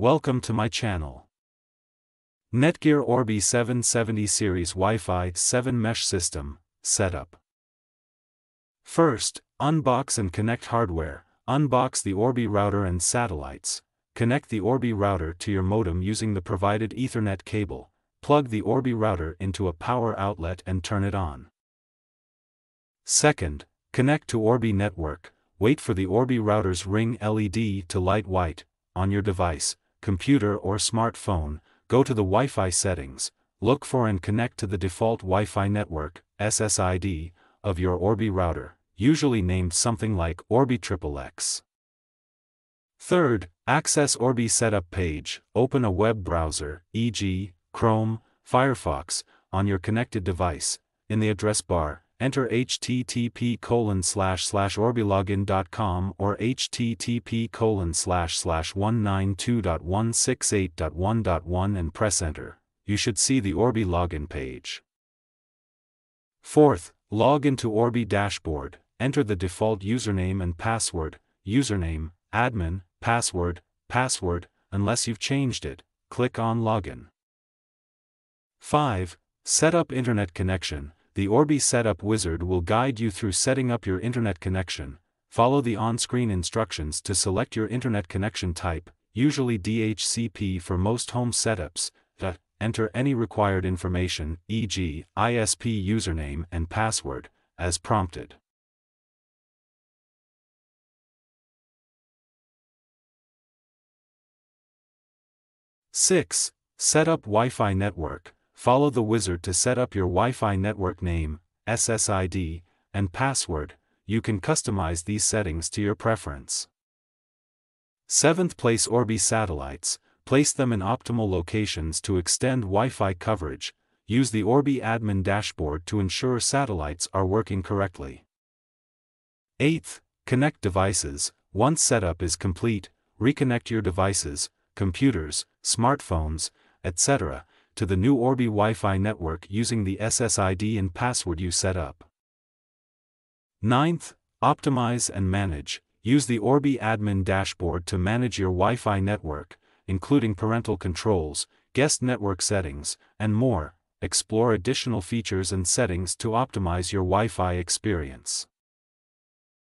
welcome to my channel. Netgear Orbi 770 Series Wi-Fi 7 Mesh System, Setup. First, unbox and connect hardware, unbox the Orbi router and satellites, connect the Orbi router to your modem using the provided Ethernet cable, plug the Orbi router into a power outlet and turn it on. Second, connect to Orbi network, wait for the Orbi router's ring LED to light white, on your device, computer or smartphone, go to the Wi-Fi settings, look for and connect to the default Wi-Fi network, SSID, of your Orbi router, usually named something like Orbi XXX. Third, access Orbi setup page, open a web browser, e.g., Chrome, Firefox, on your connected device, in the address bar, enter http colon slash slash orbilogin.com or http colon slash slash 192.168.1.1 and press enter. You should see the Orbi login page. Fourth, log into Orbi dashboard, enter the default username and password, username, admin, password, password, unless you've changed it, click on Login. 5. Set up Internet connection. The Orbi Setup Wizard will guide you through setting up your internet connection. Follow the on-screen instructions to select your internet connection type, usually DHCP for most home setups. Enter any required information, e.g., ISP username and password, as prompted. 6. Set up Wi-Fi network. Follow the wizard to set up your Wi-Fi network name, SSID, and password. You can customize these settings to your preference. 7th Place Orbi satellites. Place them in optimal locations to extend Wi-Fi coverage. Use the Orbi admin dashboard to ensure satellites are working correctly. 8th, connect devices. Once setup is complete, reconnect your devices, computers, smartphones, etc., to the new Orbi Wi-Fi network using the SSID and password you set up. Ninth, optimize and manage. Use the Orbi admin dashboard to manage your Wi-Fi network, including parental controls, guest network settings, and more. Explore additional features and settings to optimize your Wi-Fi experience.